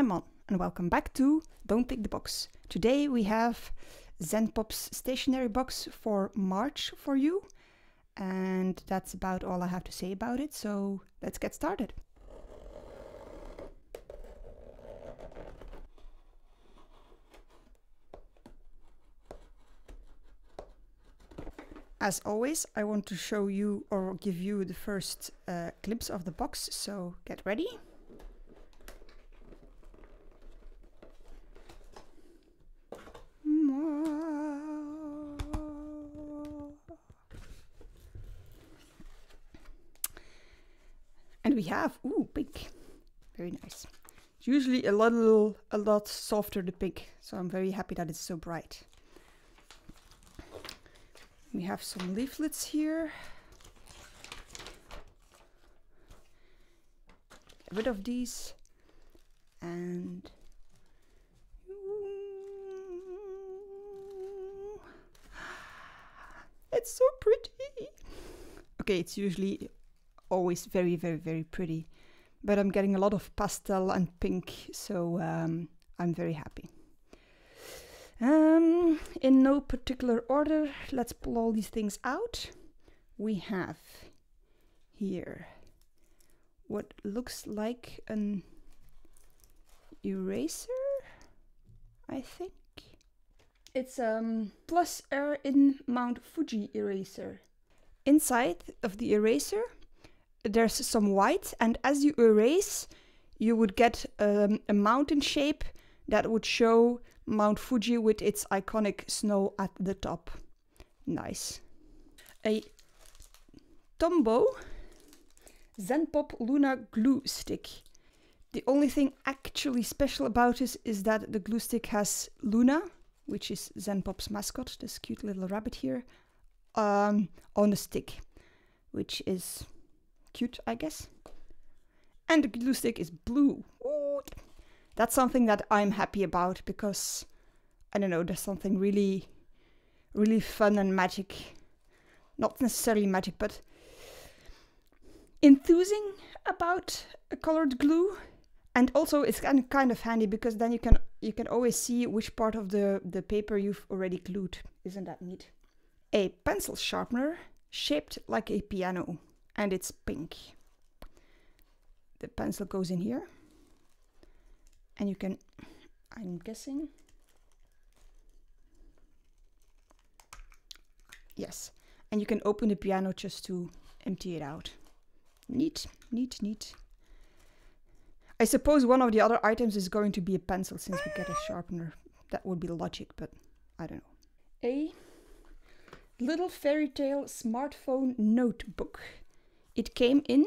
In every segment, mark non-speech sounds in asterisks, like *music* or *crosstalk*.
I'm Mon and welcome back to Don't Tick the Box. Today we have Zenpop's stationery box for March for you and that's about all I have to say about it, so let's get started. As always, I want to show you or give you the first uh, glimpse of the box, so get ready. And we have, ooh, pink. Very nice. It's usually a little, a lot softer the pink, so I'm very happy that it's so bright. We have some leaflets here. Get rid of these. And it's so pretty. Okay, it's usually always very, very, very pretty. But I'm getting a lot of pastel and pink, so um, I'm very happy. Um, in no particular order, let's pull all these things out. We have here what looks like an eraser, I think. It's a um, Plus Air-In Mount Fuji eraser. Inside of the eraser there's some white and as you erase you would get um, a mountain shape that would show Mount Fuji with its iconic snow at the top. Nice. A Tombow Zen-Pop Luna glue stick. The only thing actually special about this is that the glue stick has Luna, which is Zen-Pop's mascot, this cute little rabbit here, um, on a stick, which is cute, I guess. And the glue stick is blue. Ooh. That's something that I'm happy about because, I don't know, there's something really, really fun and magic. Not necessarily magic, but enthusing about a colored glue. And also it's kind of, kind of handy because then you can you can always see which part of the, the paper you've already glued. Isn't that neat? A pencil sharpener shaped like a piano and it's pink. The pencil goes in here and you can, I'm guessing, yes, and you can open the piano just to empty it out. Neat, neat, neat. I suppose one of the other items is going to be a pencil since we get a sharpener. That would be logic, but I don't know. A little fairy tale smartphone notebook. It came in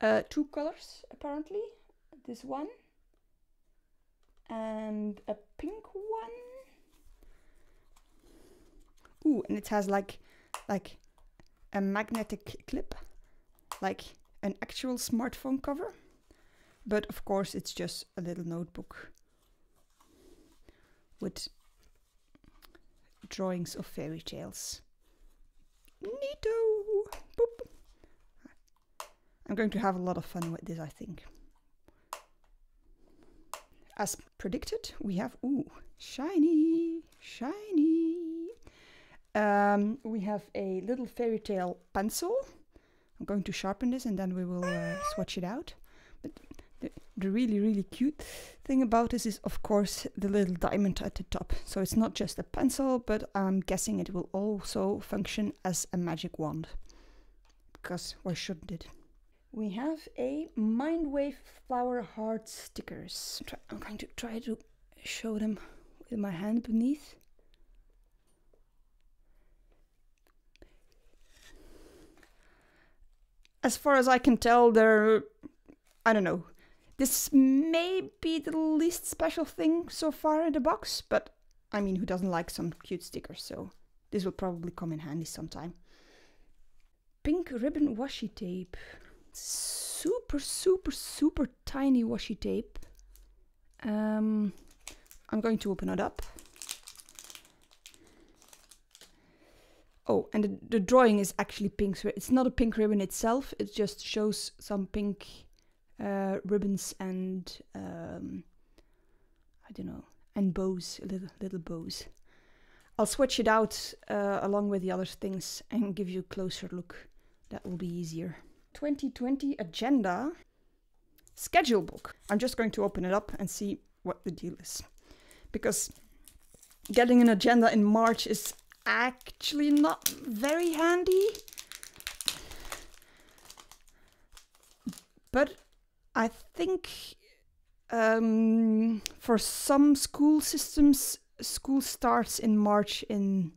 uh, two colors apparently. This one and a pink one. Ooh, and it has like like a magnetic clip, like an actual smartphone cover. But of course, it's just a little notebook with drawings of fairy tales. Neato! I'm going to have a lot of fun with this, I think. As predicted, we have, ooh, shiny, shiny. Um, we have a little fairy tale pencil. I'm going to sharpen this and then we will uh, swatch it out. But the, the really, really cute thing about this is, of course, the little diamond at the top. So it's not just a pencil, but I'm guessing it will also function as a magic wand. Because why shouldn't it? We have a Mindwave flower heart stickers. I'm going to try to show them with my hand beneath. As far as I can tell, they're, I don't know, this may be the least special thing so far in the box, but I mean, who doesn't like some cute stickers, so this will probably come in handy sometime. Pink ribbon washi tape super, super, super tiny washi tape. Um, I'm going to open it up. Oh, and the, the, drawing is actually pink. It's not a pink ribbon itself. It just shows some pink uh, ribbons and um, I don't know, and bows, little little bows. I'll switch it out uh, along with the other things and give you a closer look. That will be easier. 2020 agenda schedule book. I'm just going to open it up and see what the deal is. Because getting an agenda in March is actually not very handy. But I think um, for some school systems, school starts in March in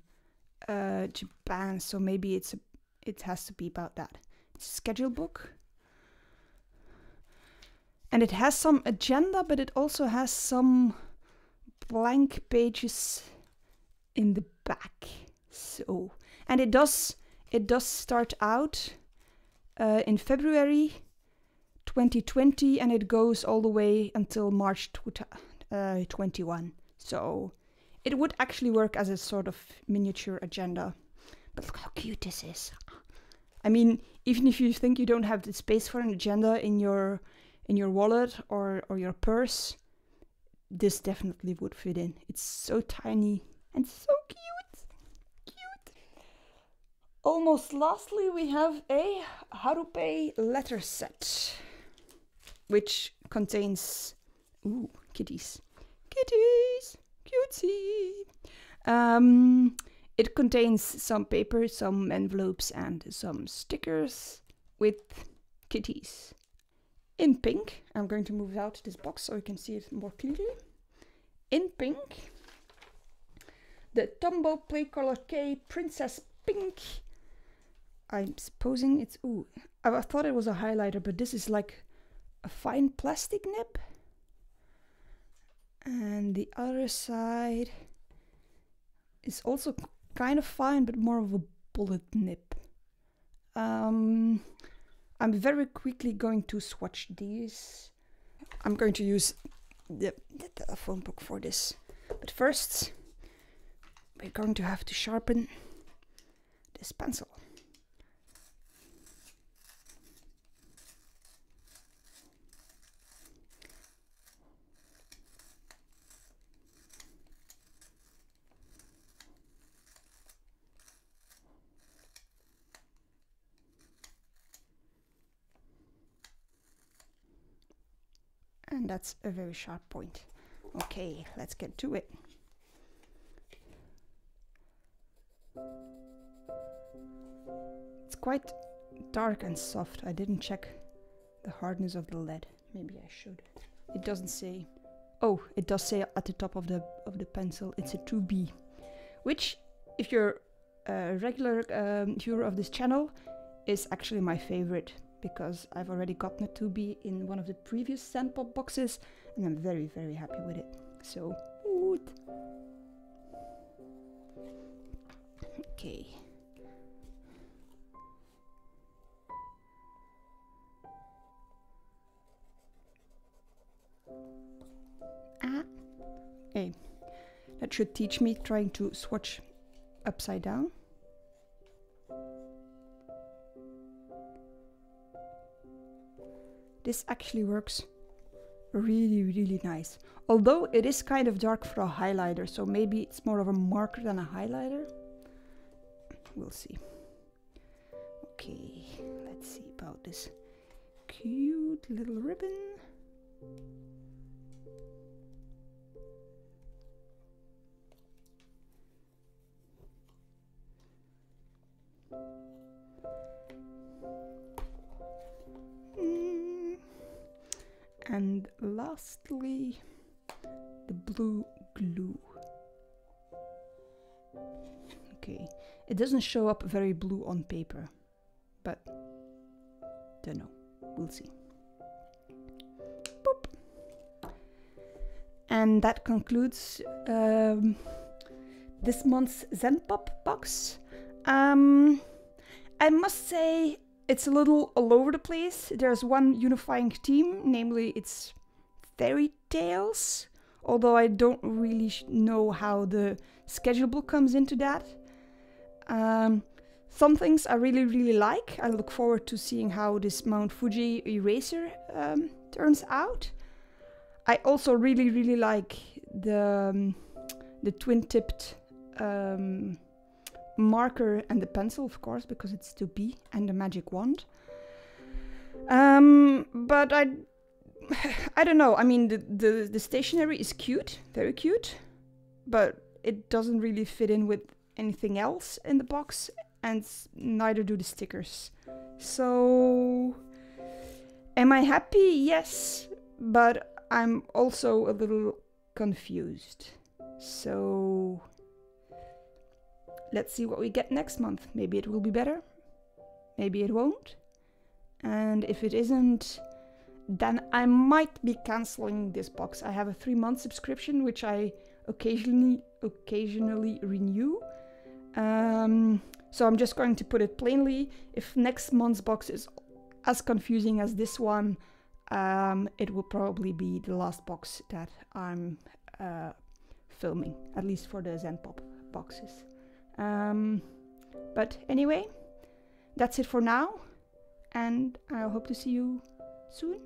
uh, Japan, so maybe it's a, it has to be about that. Schedule book. And it has some agenda, but it also has some blank pages in the back. So, and it does it does start out uh, in February 2020, and it goes all the way until March uh, 21. So, it would actually work as a sort of miniature agenda. But look how cute this is. I mean, even if you think you don't have the space for an agenda in your in your wallet or, or your purse, this definitely would fit in. It's so tiny and so cute. Cute. Almost lastly, we have a Harupe letter set, which contains ooh kitties, kitties, cutesy. Um, it contains some paper, some envelopes, and some stickers with kitties in pink. I'm going to move out this box so you can see it more clearly. In pink, the Tombow Play Color K Princess Pink. I'm supposing it's, ooh, I thought it was a highlighter, but this is like a fine plastic nib. And the other side is also kind of fine, but more of a bullet nib. Um, I'm very quickly going to swatch these. I'm going to use the, the telephone book for this. But first, we're going to have to sharpen this pencil. And that's a very sharp point. Okay, let's get to it. It's quite dark and soft. I didn't check the hardness of the lead. Maybe I should. It doesn't say. Oh, it does say at the top of the of the pencil. It's a 2B, which, if you're a regular um, viewer of this channel, is actually my favorite because I've already gotten a 2B in one of the previous Zenpop boxes and I'm very very happy with it. So, woot. Okay. Ah. Hey, that should teach me trying to swatch upside down. This actually works really, really nice. Although it is kind of dark for a highlighter, so maybe it's more of a marker than a highlighter. We'll see. Okay, let's see about this cute little ribbon. And lastly, the blue glue. Okay, it doesn't show up very blue on paper, but don't know. We'll see. Boop. And that concludes um, this month's Zenpop box. Um, I must say it's a little all over the place. There's one unifying theme, namely it's fairy tales, although I don't really know how the schedule book comes into that. Um, some things I really, really like. I look forward to seeing how this Mount Fuji eraser um, turns out. I also really, really like the um, the twin-tipped um, marker and the pencil, of course, because it's 2B, and the magic wand. Um, but I, *sighs* I don't know. I mean, the, the the stationery is cute, very cute, but it doesn't really fit in with anything else in the box, and neither do the stickers. So, am I happy? Yes, but I'm also a little confused. So, let's see what we get next month. Maybe it will be better, maybe it won't. And if it isn't, then I might be canceling this box. I have a three month subscription which I occasionally occasionally renew. Um, so I'm just going to put it plainly. If next month's box is as confusing as this one, um, it will probably be the last box that I'm uh, filming, at least for the Zenpop boxes. Um, but anyway, that's it for now, and I hope to see you soon.